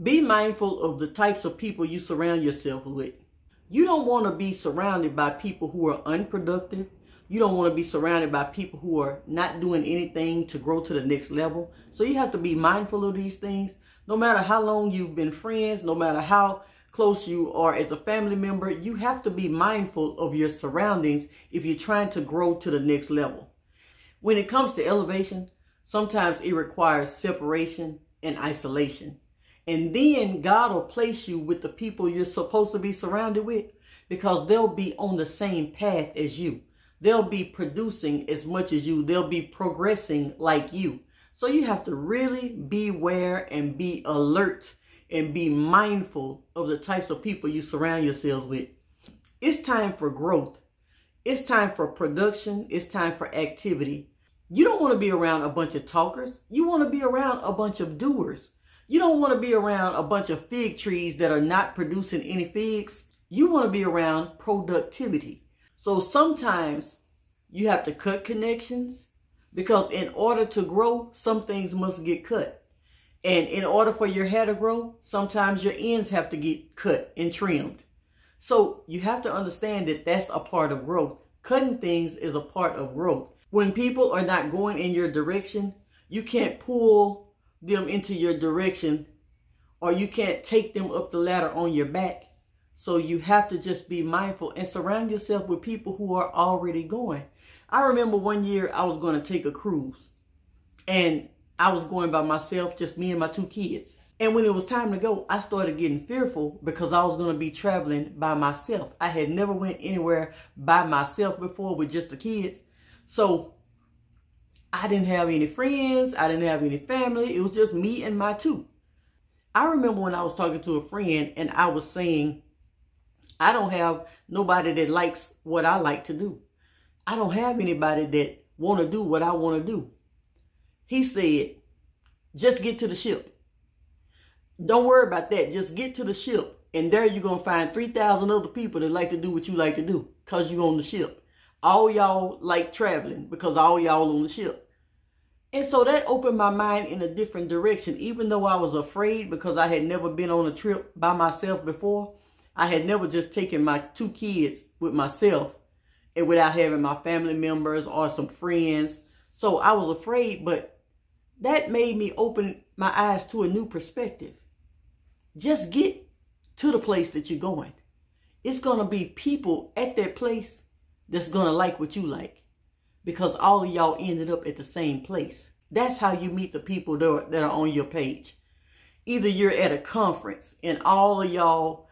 Be mindful of the types of people you surround yourself with. You don't want to be surrounded by people who are unproductive. You don't want to be surrounded by people who are not doing anything to grow to the next level. So you have to be mindful of these things. No matter how long you've been friends, no matter how close you are as a family member, you have to be mindful of your surroundings if you're trying to grow to the next level. When it comes to elevation, sometimes it requires separation and isolation. And then God will place you with the people you're supposed to be surrounded with because they'll be on the same path as you. They'll be producing as much as you. They'll be progressing like you. So you have to really beware and be alert and be mindful of the types of people you surround yourselves with. It's time for growth. It's time for production. It's time for activity. You don't want to be around a bunch of talkers. You want to be around a bunch of doers. You don't want to be around a bunch of fig trees that are not producing any figs. You want to be around productivity. So sometimes you have to cut connections because in order to grow, some things must get cut. And in order for your hair to grow, sometimes your ends have to get cut and trimmed. So you have to understand that that's a part of growth. Cutting things is a part of growth. When people are not going in your direction, you can't pull them into your direction or you can't take them up the ladder on your back. So you have to just be mindful and surround yourself with people who are already going. I remember one year I was going to take a cruise and I was going by myself, just me and my two kids. And when it was time to go, I started getting fearful because I was going to be traveling by myself. I had never went anywhere by myself before with just the kids. So I didn't have any friends. I didn't have any family. It was just me and my two. I remember when I was talking to a friend and I was saying, I don't have nobody that likes what I like to do. I don't have anybody that want to do what I want to do. He said, just get to the ship. Don't worry about that. Just get to the ship. And there you're going to find 3,000 other people that like to do what you like to do because you're on the ship all y'all like traveling because all y'all on the ship. And so that opened my mind in a different direction. Even though I was afraid because I had never been on a trip by myself before, I had never just taken my two kids with myself and without having my family members or some friends. So I was afraid, but that made me open my eyes to a new perspective. Just get to the place that you're going. It's going to be people at that place that's going to like what you like because all of y'all ended up at the same place. That's how you meet the people that are, that are on your page. Either you're at a conference and all of y'all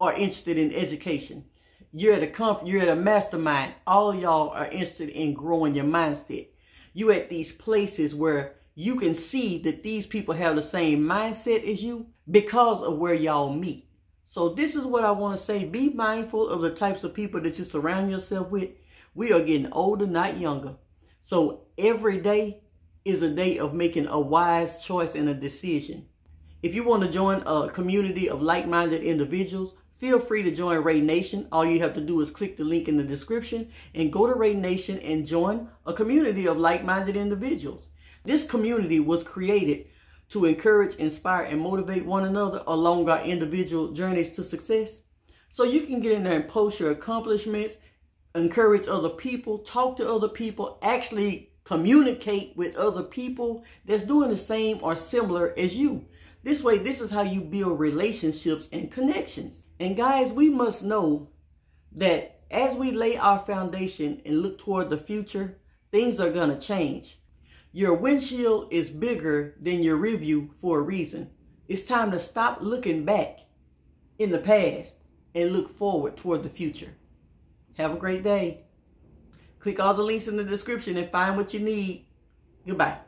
are interested in education. You're at a conference, you're at a mastermind. All y'all are interested in growing your mindset. You at these places where you can see that these people have the same mindset as you because of where y'all meet. So this is what I want to say. Be mindful of the types of people that you surround yourself with. We are getting older, not younger. So every day is a day of making a wise choice and a decision. If you want to join a community of like-minded individuals, feel free to join Rae Nation. All you have to do is click the link in the description and go to Rae Nation and join a community of like-minded individuals. This community was created to encourage, inspire, and motivate one another along our individual journeys to success. So you can get in there and post your accomplishments, encourage other people, talk to other people, actually communicate with other people that's doing the same or similar as you. This way, this is how you build relationships and connections. And guys, we must know that as we lay our foundation and look toward the future, things are going to change. Your windshield is bigger than your review for a reason. It's time to stop looking back in the past and look forward toward the future. Have a great day. Click all the links in the description and find what you need. Goodbye.